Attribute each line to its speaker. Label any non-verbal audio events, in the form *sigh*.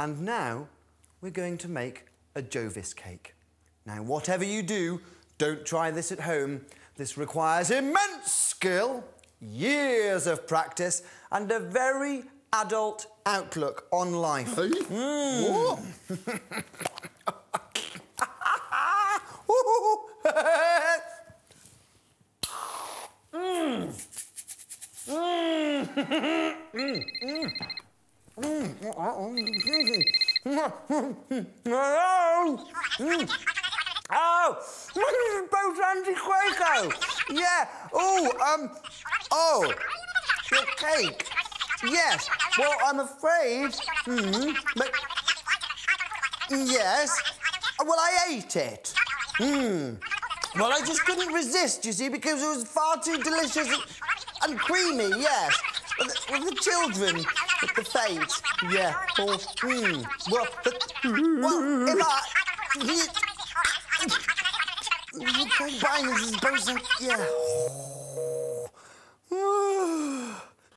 Speaker 1: And now we're going to make a Jovis cake. Now, whatever you do, don't try this at home. This requires immense skill, years of practice, and a very adult outlook on life.
Speaker 2: Hey? Hmm. What? *laughs* *laughs*
Speaker 1: Hello? Oh, both Andy Quaco. Yeah. Oh, um, oh, your cake. Yes. Well, I'm afraid. Hmm. But yes. Well, I ate it. Hmm. Well, I just couldn't resist, you see, because it was far too delicious and, creamy. Yes. The, the children, with the fete. Yeah. Oh, hmm. Well, well, if I. Fine, this *laughs* is supposed to. Yeah.